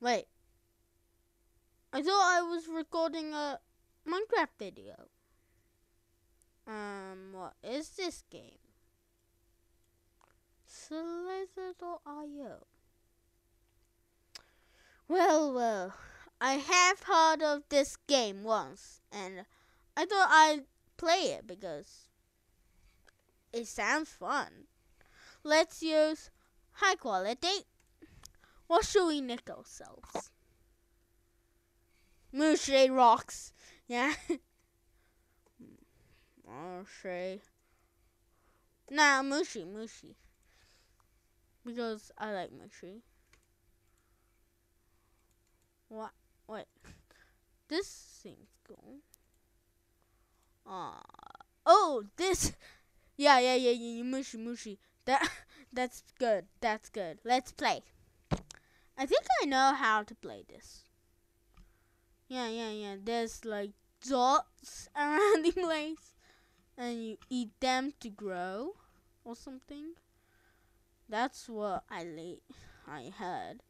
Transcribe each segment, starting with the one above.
Wait. I thought I was recording a Minecraft video. Um, what is this game? Slither.io. Well, well, I have heard of this game once, and I thought I'd play it because it sounds fun. Let's use high quality. What should we nick ourselves? Moonshade rocks. Yeah. Moonshade. Nah, mushy, mushy. Because I like mushy. What? Wait. This seems cool. Ah. Oh, this. Yeah, yeah, yeah, yeah. Mushy, mushy. That. That's good. That's good. Let's play. I think I know how to play this. Yeah, yeah, yeah. There's like dots around the place, and you eat them to grow, or something. That's what I la- I heard.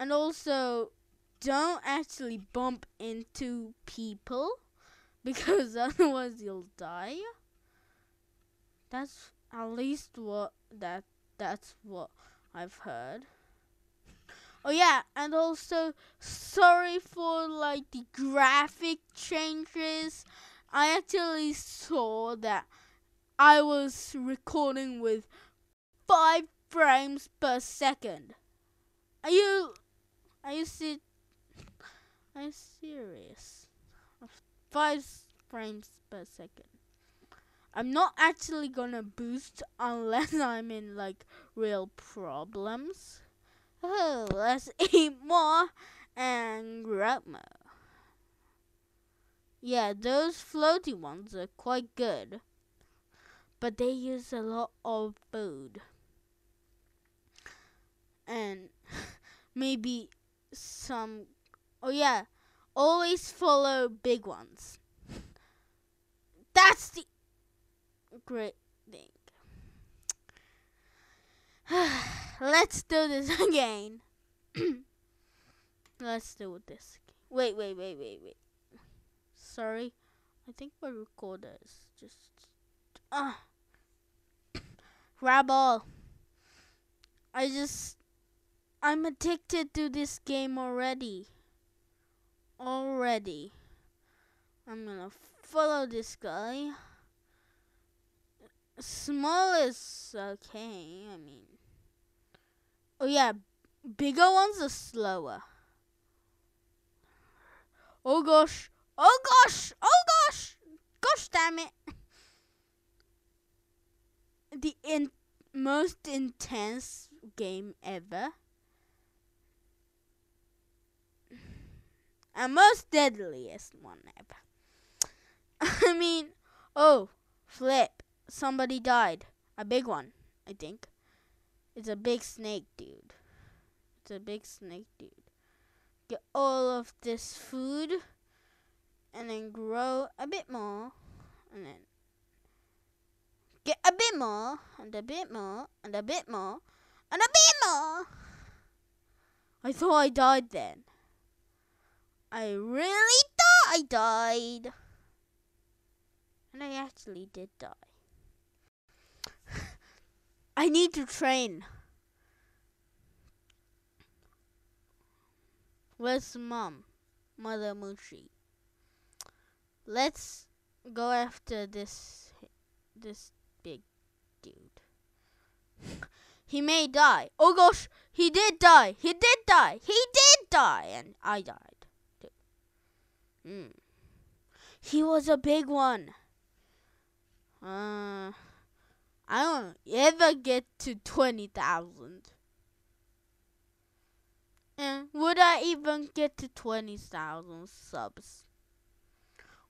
And also, don't actually bump into people because otherwise you'll die. That's at least what that that's what I've heard. Oh yeah, and also sorry for like the graphic changes. I actually saw that I was recording with 5 frames per second. Are you are you se- are you serious? 5 frames per second. I'm not actually gonna boost unless I'm in like real problems. Oh, let's eat more and grab more. Yeah, those floaty ones are quite good, but they use a lot of food. And maybe some. Oh, yeah, always follow big ones. That's the great thing. Let's do this again. Let's do this. Wait, wait, wait, wait, wait. Sorry. I think my recorder is just. Ah. Uh, grab all. I just. I'm addicted to this game already. Already. I'm gonna follow this guy. Small is okay. I mean. Oh yeah, bigger ones are slower. Oh gosh. Oh gosh. Oh gosh. Gosh damn it. The in most intense game ever. And most deadliest one ever. I mean, oh, flip. Somebody died. A big one, I think. It's a big snake, dude. It's a big snake, dude. Get all of this food and then grow a bit more and then get a bit more and a bit more and a bit more and a bit more. I thought I died then. I really thought I died. And I actually did die. I need to train. Where's mom? Mother Mushi. Let's go after this this big dude. he may die. Oh gosh, he did die. He did die. He did die and I died too. Mm. He was a big one. Uh I don't ever get to 20,000. And would I even get to 20,000 subs?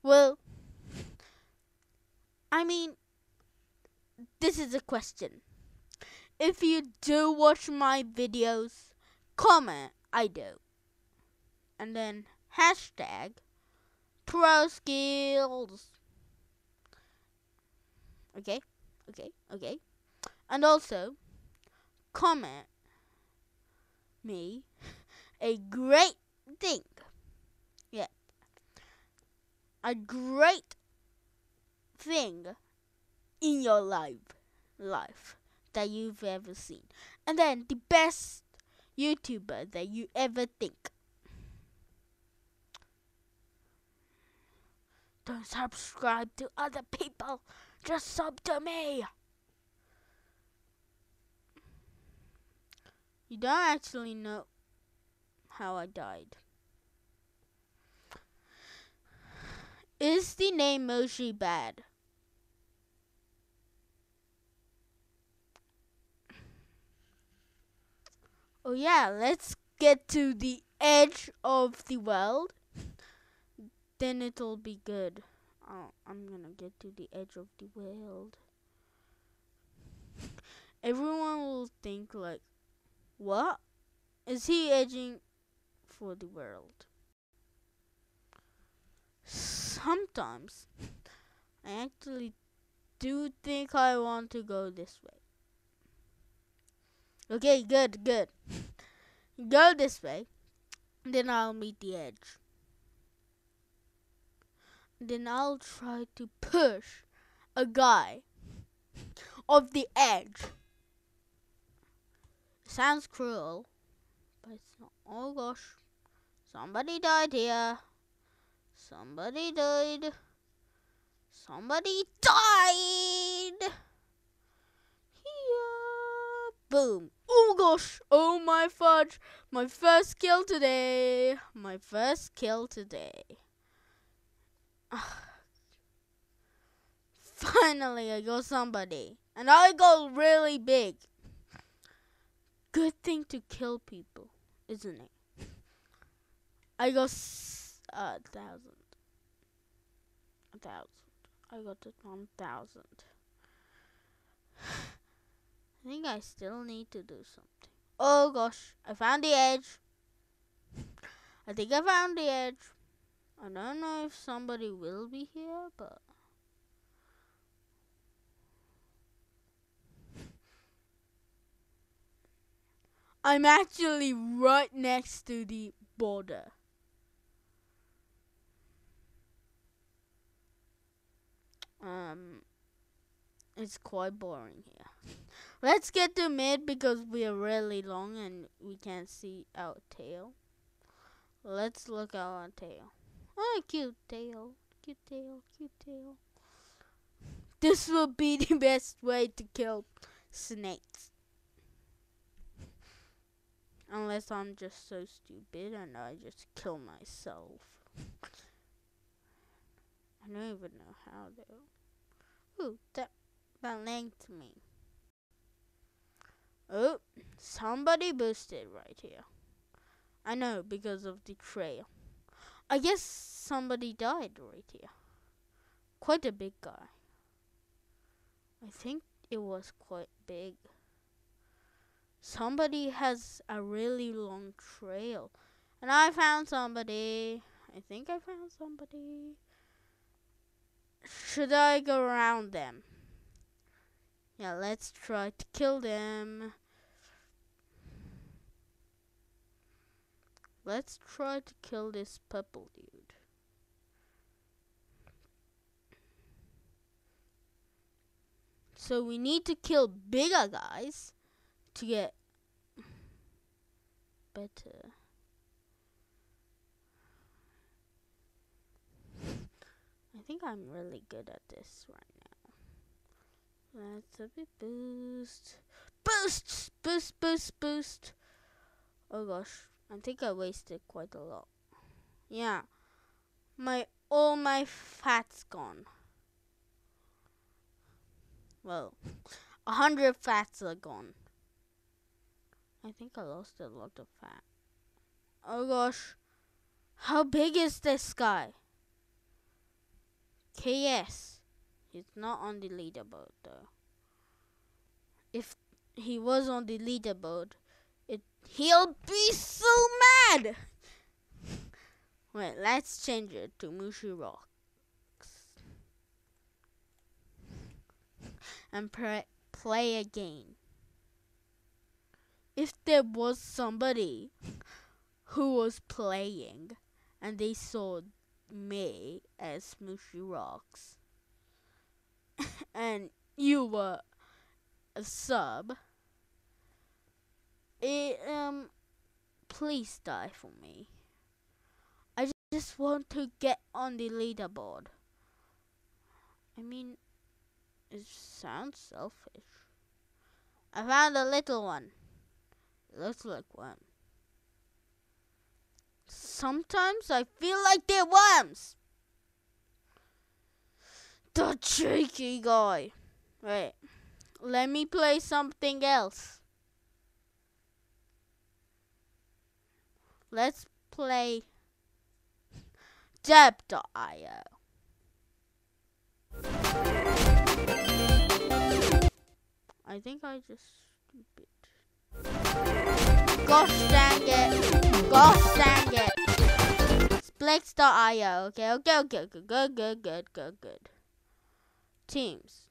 Well, I mean, this is a question. If you do watch my videos, comment I do. And then hashtag pro skills. Okay? Okay, okay. And also, comment me a great thing. Yeah. A great thing in your life life that you've ever seen. And then the best YouTuber that you ever think. Don't subscribe to other people. Just sub to me. You don't actually know how I died. Is the name Moshi bad? Oh yeah, let's get to the edge of the world. then it'll be good. Oh, I'm gonna get to the edge of the world. Everyone will think like, what? Is he edging for the world? Sometimes I actually do think I want to go this way. Okay, good, good. Go this way. Then I'll meet the edge. Then I'll try to push a guy off the edge. Sounds cruel, but it's not. Oh gosh. Somebody died here. Somebody died. Somebody died! Here. Boom. Oh gosh. Oh my fudge. My first kill today. My first kill today. Finally, I got somebody. And I got really big. Good thing to kill people, isn't it? I got a uh, thousand. A thousand. I got it one thousand. I think I still need to do something. Oh gosh, I found the edge. I think I found the edge. I don't know if somebody will be here, but... I'm actually right next to the border. Um, it's quite boring here. Let's get to mid because we are really long and we can't see our tail. Let's look at our tail. Oh, cute tail. Cute tail. Cute tail. This will be the best way to kill snakes. Unless I'm just so stupid and I just kill myself. I don't even know how though. Ooh, that that linked me. Oh, somebody boosted right here. I know, because of the trail. I guess somebody died right here. Quite a big guy. I think it was quite big. Somebody has a really long trail. And I found somebody. I think I found somebody. Should I go around them? Yeah, let's try to kill them. Let's try to kill this purple dude. So we need to kill bigger guys to get better. I think I'm really good at this right now. Let's a bit boost. Boost! Boost, boost, boost. Oh gosh, I think I wasted quite a lot. Yeah. My all my fat's gone. Well, a hundred fats are gone. I think I lost a lot of fat. Oh gosh. How big is this guy? KS. He's not on the leaderboard though. If he was on the leaderboard, it he'll be so mad. Wait, let's change it to Mushi Rocks. And play again. If there was somebody who was playing and they saw me as Smooshy Rocks and you were a sub, it, um, please die for me. I just want to get on the leaderboard. I mean, it sounds selfish. I found a little one. It looks like one. Sometimes I feel like they're worms. The cheeky guy. Wait. Let me play something else. Let's play Deb.io. I think I just stupid. Gosh dang it. Gosh dang it. Splix.io. Okay, okay, okay, okay. Good, good, good, good, good. Teams.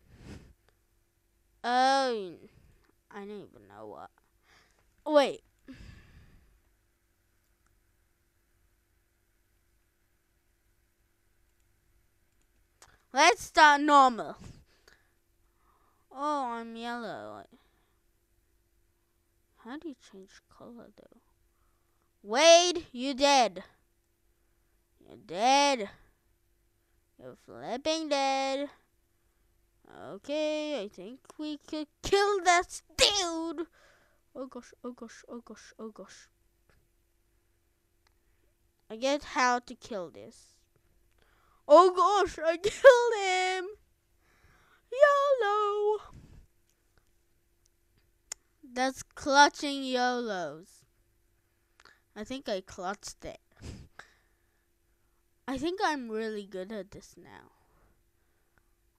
Oh, I don't even know what. Wait. Let's start normal. Oh, I'm yellow. How do you change color though? Wade, you dead. You're dead. You're flipping dead. Okay, I think we could kill that dude. Oh gosh, oh gosh, oh gosh, oh gosh. I get how to kill this. Oh gosh, I killed him! YOLO! That's clutching YOLOs. I think I clutched it. I think I'm really good at this now.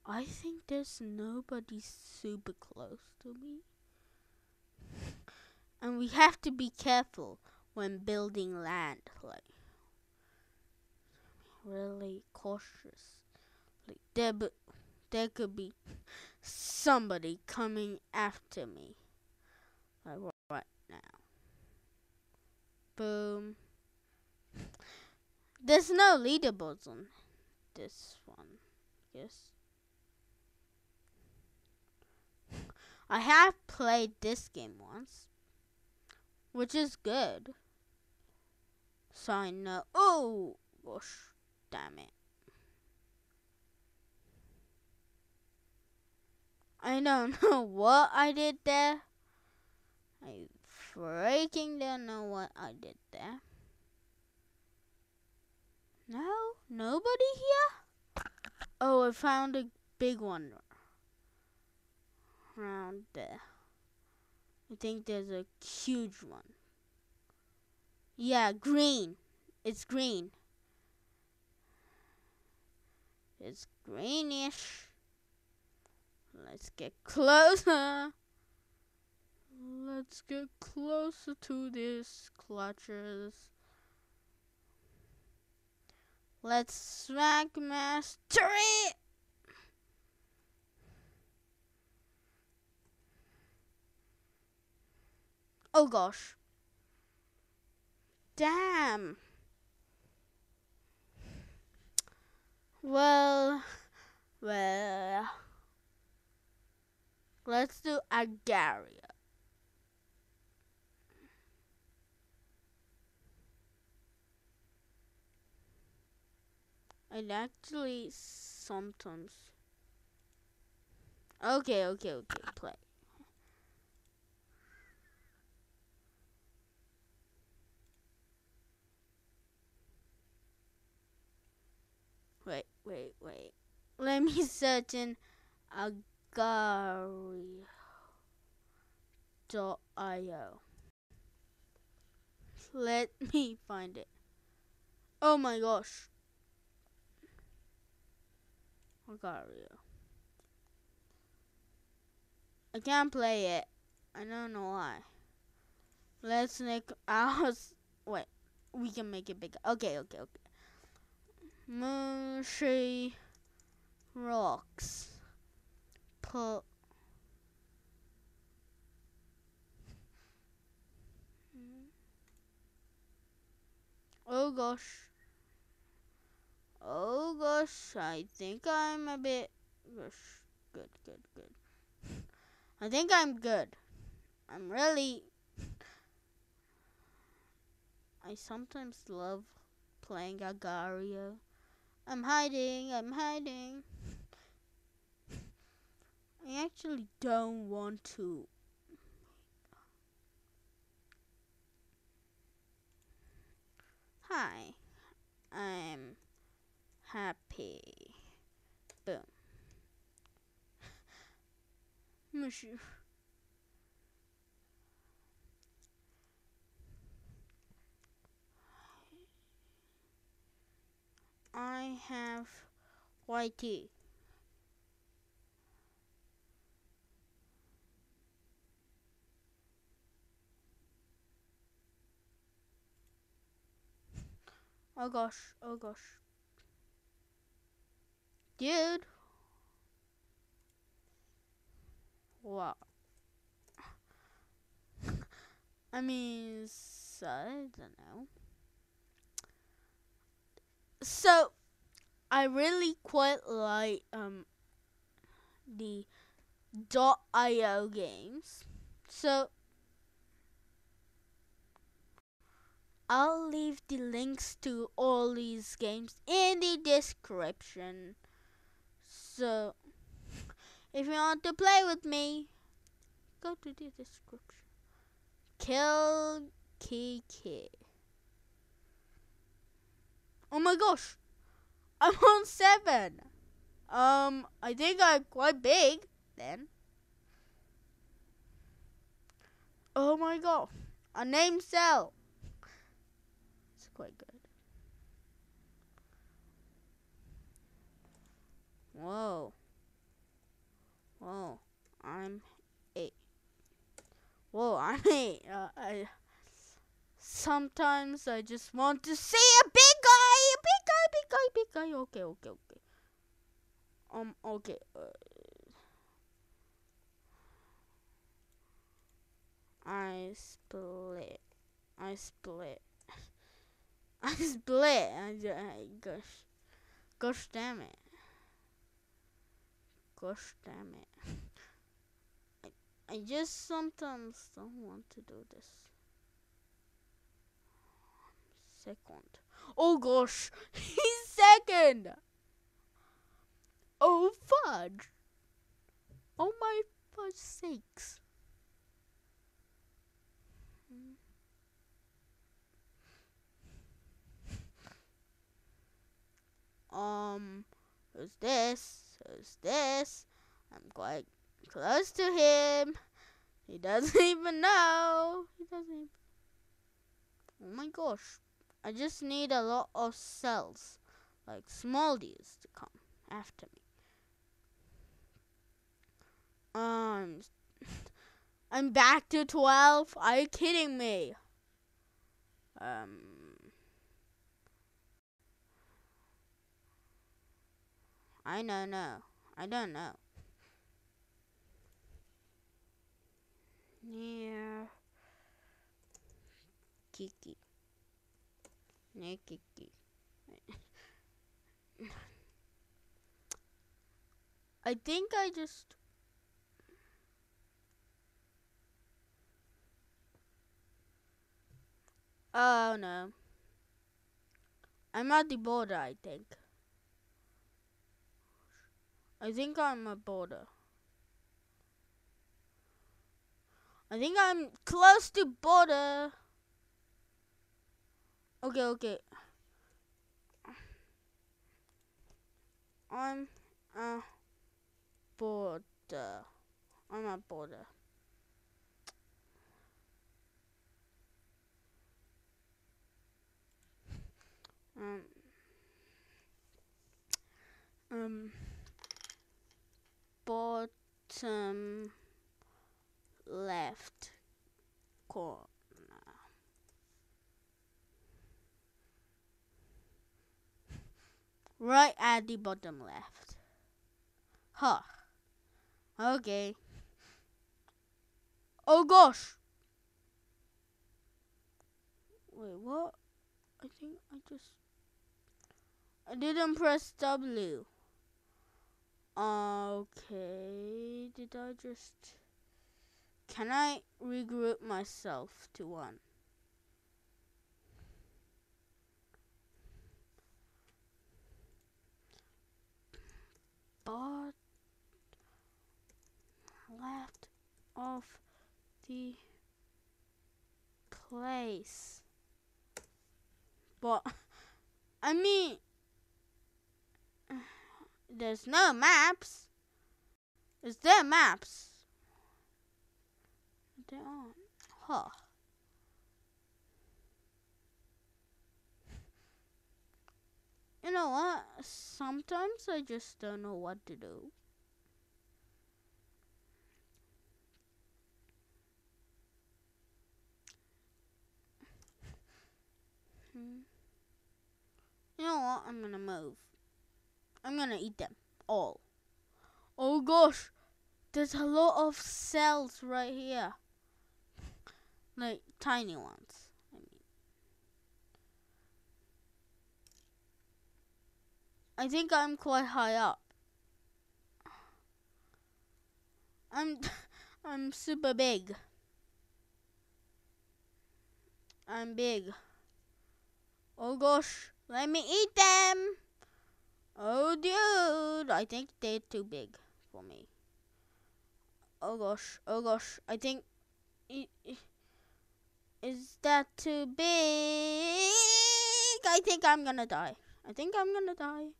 I think there's nobody super close to me. And we have to be careful when building land, like really cautious. Like there, but there could be somebody coming after me, like right now. Boom. There's no leaderboards on this one. Yes. I have played this game once, which is good. So I know. Oh, gosh, damn it. I don't know what I did there. I freaking don't know what I did there. No, nobody here? Oh, I found a big one around there. I think there's a huge one. Yeah, green. It's green. It's greenish. Let's get closer. Let's get closer to this clutches. Let's smack master it. Oh gosh. Damn. Well, well. Let's do Agaria. I actually sometimes. Okay, okay, okay, play. Wait, wait. Let me search in Agario.io. Let me find it. Oh my gosh. Agario. I can't play it. I don't know why. Let's make ours. Wait, we can make it bigger. Okay, okay, okay. Mushy rocks. Put. Hmm. Oh gosh. Oh gosh, I think I'm a bit gosh. Good, good, good. I think I'm good. I'm really I sometimes love playing Agar.io. I'm hiding, I'm hiding. I actually don't want to. Hi, I'm happy. Boom. Monsieur. I have tea. Oh gosh, oh gosh. Dude. Wow. I mean, so, I don't know. So, I really quite like um the .io games. So, I'll leave the links to all these games in the description. So, if you want to play with me, go to the description. Kill Kiki. Oh my gosh, I'm on seven. Um, I think I'm quite big then. Oh my god, a name cell It's quite good. Whoa. Whoa. I'm eight. Whoa, I'm eight. Uh, I, sometimes I just want to see a big guy, a big guy, big guy, big guy. Okay, okay, okay. Um, okay. Uh, I split. I split. I split. I, I, gosh. Gosh damn it. Gosh damn it. I, I just sometimes don't want to do this. Second. Oh gosh. He's second. Oh fudge. Oh my fudge sakes. um, who's this? Who's this? I'm quite close to him. He doesn't even know. He doesn't even... Oh my gosh. I just need a lot of cells, like small deers, to come after me. Um, I'm back to 12. Are you kidding me? Um, I don't know. I don't know. Near Kiki. I think I just Oh no. I'm at the border, I think. I think I'm a border. I think I'm close to border. Okay, okay. I'm a border. I'm a border. Um. Um bottom left corner. Right at the bottom left. Huh. Okay. Oh gosh. Wait, what? I think I just I didn't press W. Okay, did I just can I regroup myself to one? But left of the place. But I mean there's no maps. Is there maps? There aren't. Huh. You know what? Sometimes I just don't know what to do. Hmm. You know what? I'm gonna move. I'm gonna eat them all. Oh gosh, there's a lot of cells right here. like tiny ones. I think I'm quite high up. I'm I'm super big. I'm big. Oh gosh, let me eat them. Oh, dude, I think they're too big for me. Oh gosh, oh gosh, I think. Is that too big? I think I'm gonna die. I think I'm gonna die.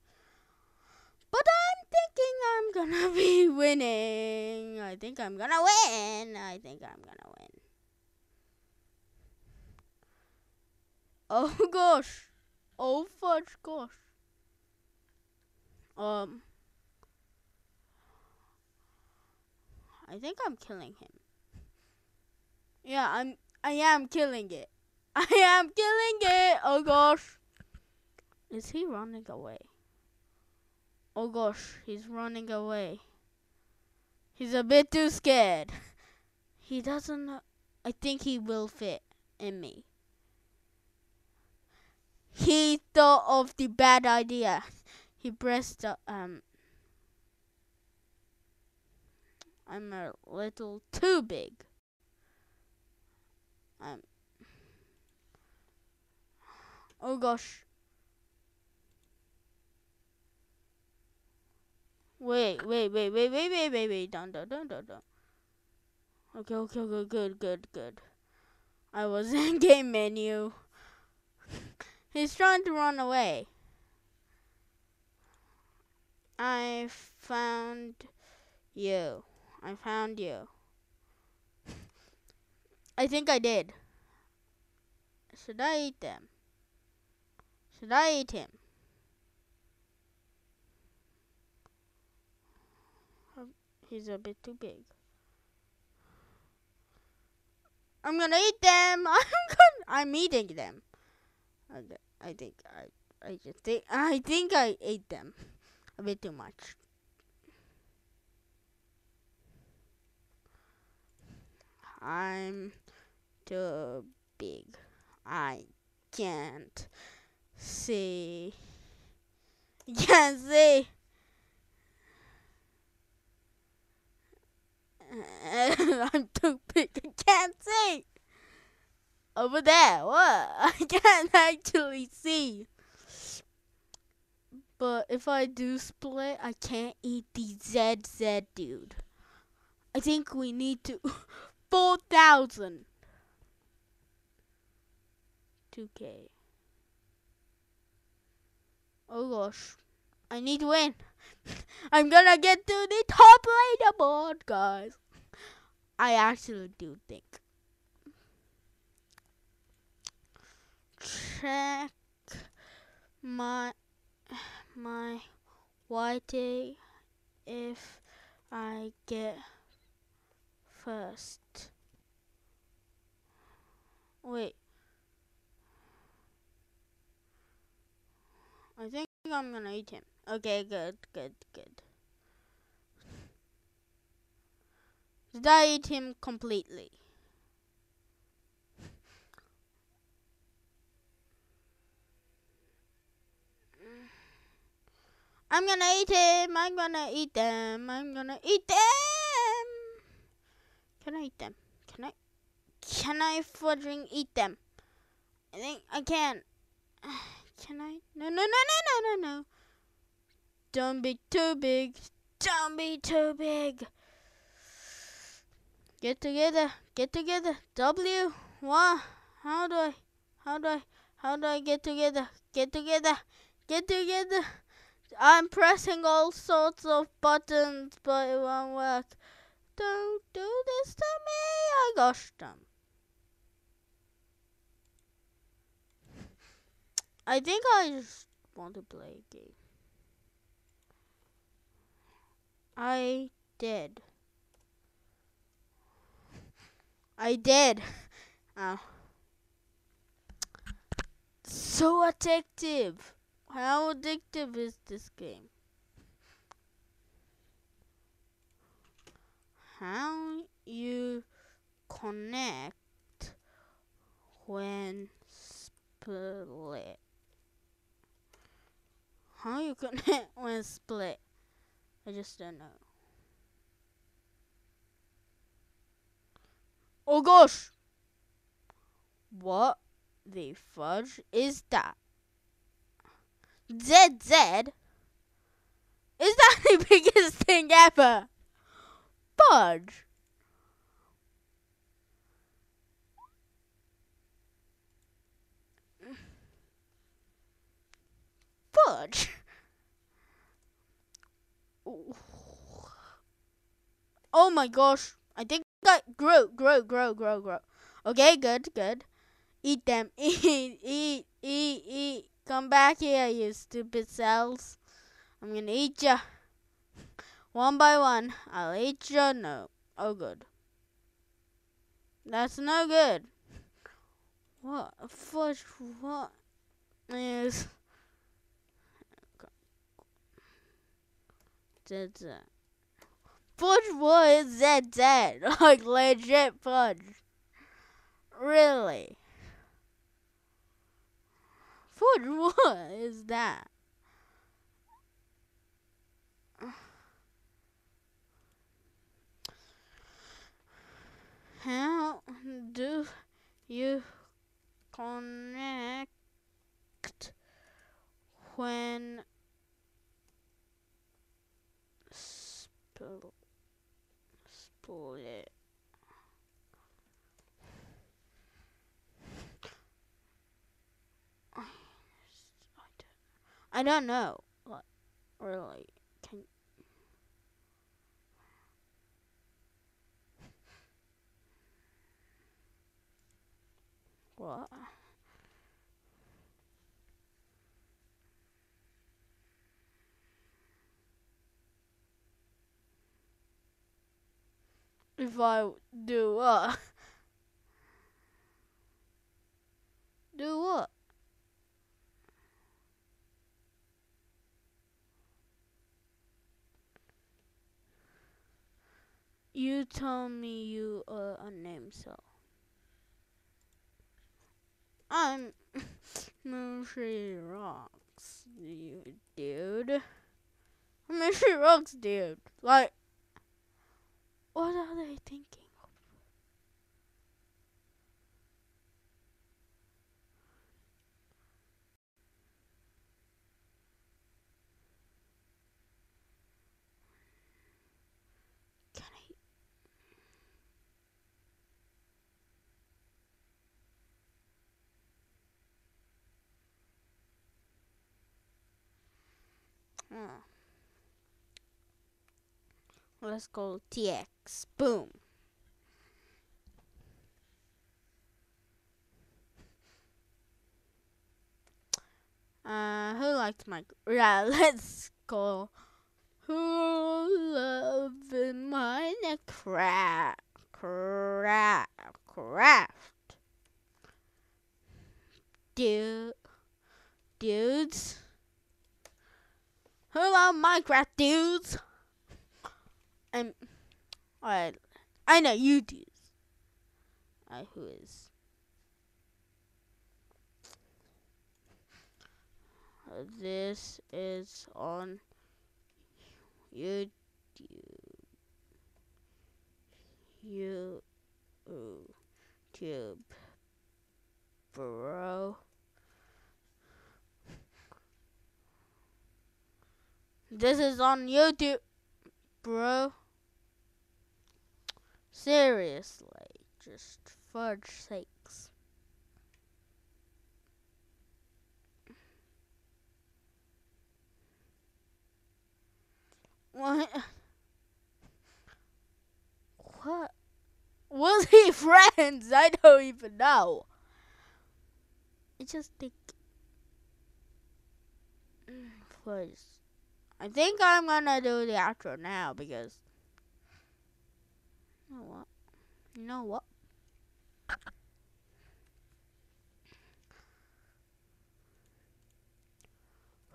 But I'm thinking I'm gonna be winning. I think I'm gonna win. I think I'm gonna win. Oh gosh. Oh fudge gosh. Um, I think I'm killing him. Yeah, I'm. I am killing it. I am killing it. Oh gosh. Is he running away? Oh gosh, he's running away. He's a bit too scared. He doesn't. I think he will fit in me. He thought of the bad idea he pressed the, um I'm a little too big. Um Oh gosh. Wait, wait, wait, wait, wait, wait, wait, wait, down, down, down, down, down. Okay, okay, okay, good, good, good. I was in game menu. He's trying to run away. I found you. I found you. I think I did. Should I eat them? Should I eat him? He's a bit too big. I'm gonna eat them. I'm gonna. I'm eating them. I think I. I just think. I think I ate them a bit too much. I'm too big. I can't see. Can't see. I'm too big. I can't see. Over there. What? I can't actually see. But if I do split, I can't eat the ZZ dude. I think we need to 4,000. 2k. Oh gosh. I need to win. I'm gonna get to the top leaderboard, guys. I actually do think. Check my my YT if I get first. Wait. I think I'm gonna eat him. Okay, good, good, good. Died him completely. I'm gonna eat him. I'm gonna eat them. I'm gonna eat them. Can I eat them? Can I? Can I fudging eat them? I think I can. Can I? No, no, no, no, no, no, no. Don't be too big. Don't be too big. Get together. Get together. W. What? How do I? How do I? How do I get together? Get together. Get together. I'm pressing all sorts of buttons, but it won't work. Don't do this to me. I gosh them. I think I just want to play a game. I did. I did. Oh. So addictive. How addictive is this game? How you connect when split. How you connect when split? I just don't know. Oh gosh! What the fudge is that? ZZ? Is that the biggest thing ever? Fudge. Fudge. Oh my gosh. I think grow, grow, grow, grow, grow. Okay, good, good. Eat them. Eat, eat, eat, eat. Come back here, you stupid cells. I'm gonna eat ya. One by one. I'll eat ya. No. Oh, good. That's no good. What? Fudge, what is... Dead, dead. Fudge is that dead? Like legit fudge. Really? Fudge what is that? How do you connect when split? split. I don't know. What really can what? If I do what? Do what? You told me you are a name cell. I'm Mercy Rocks, you dude. Mercy Rocks, dude. Like, what are they thinking? Can I? Hmm. Let's go TX. Boom. Uh, who liked my? Yeah, let's go. Who loved Minecraft? Craft, craft. Dude, dudes. Who love Minecraft, dudes? I'm. Alright, I know you. I who is. This is on YouTube. YouTube. Bro. This is on YouTube, bro. Seriously, just fudge sakes. What? What? Was he friends? I don't even know. I just think. Mm, please. I think I'm gonna do the outro now because. Know what? You know what?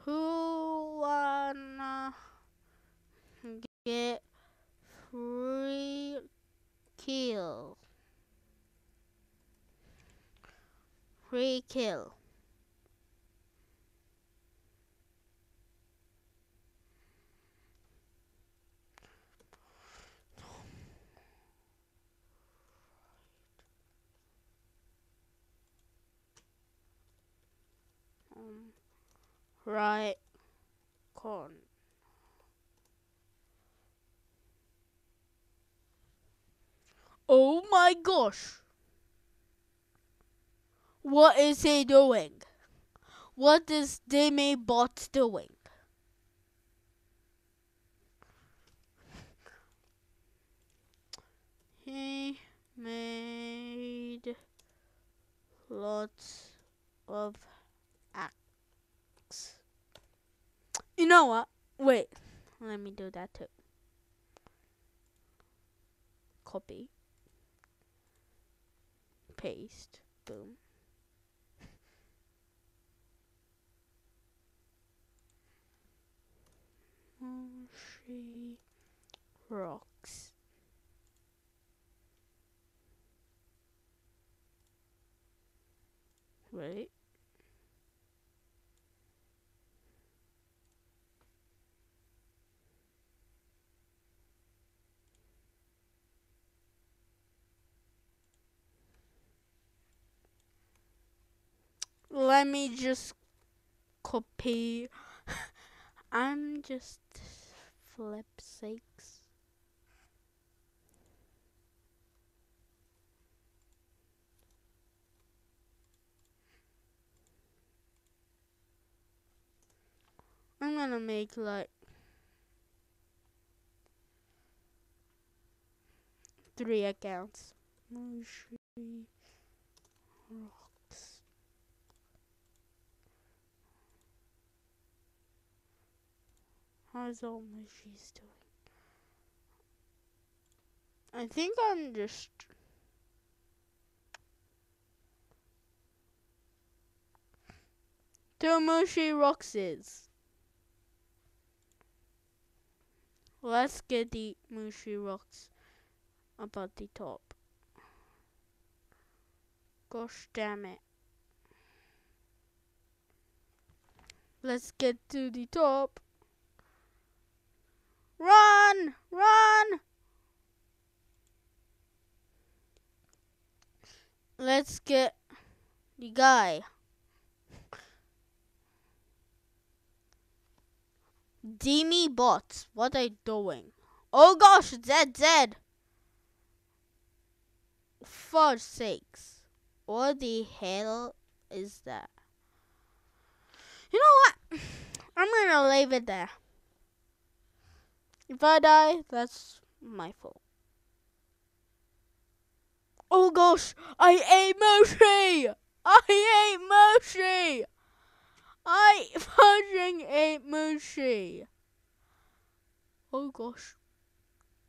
Who wanna get free kill? Free kill. Right con. Oh my gosh. What is he doing? What is Demi Bot doing? He made lots of You know what? Wait. Let me do that too. Copy. Paste. Boom. She rocks. Wait. Let me just copy. I'm just flip sakes. I'm gonna make like three accounts. Mooshy rocks. How's all Mooshy's doing? I think I'm just Tomoshi rocks is. Let's get the Mooshy rocks about the top. Gosh damn it. Let's get to the top. Run! Run! Let's get the guy. Demi bots, what are you doing? Oh gosh, Zed, Zed! For sakes. What the hell is that? You know what? I'm gonna leave it there. If I die, that's my fault. Oh gosh, I ate Mooshy! I ate Mooshy! I fucking ate Mooshy. Oh gosh.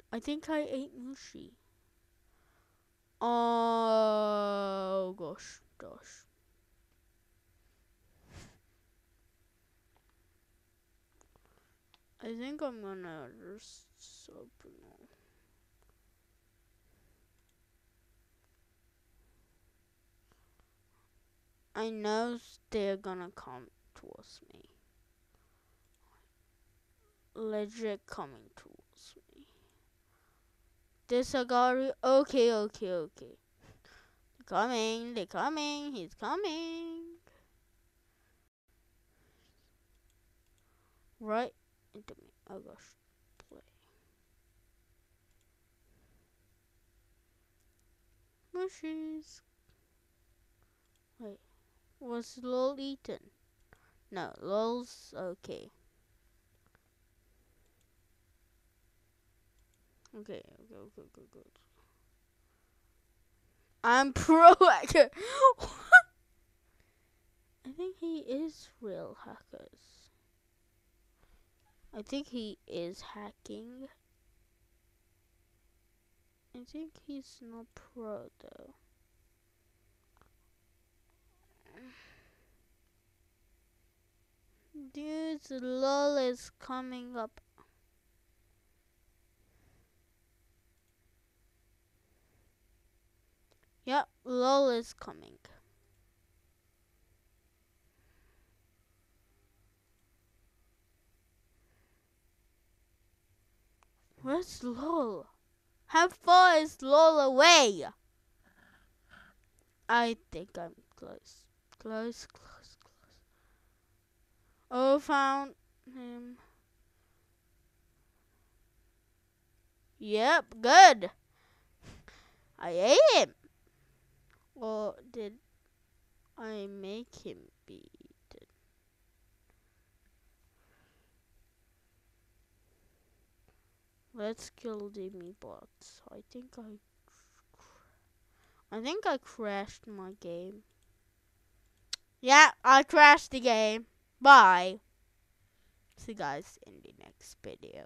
I think I ate Mooshy. Oh gosh, gosh. I think I'm gonna just open it. I know they're gonna come towards me. legit coming towards me. This Agari. Okay, okay, okay. They're coming. They're coming. He's coming. Right into me. Oh gosh. Play. Mushies. Wait. Was lol eaten? No, lol's okay. Okay, okay, okay, okay, good. I'm pro hacker. I think he is real hackers. I think he is hacking. I think he's not pro though. Dude, the lol is coming up. Yep, lol is coming. Where's lol? How far is lol away? I think I'm close. Close, close, close. Oh, found him. Yep, good. I ate him. Or did I make him be eaten? Let's kill the bots. I think I I think I crashed my game. Yeah, I crashed the game. Bye. See you guys in the next video.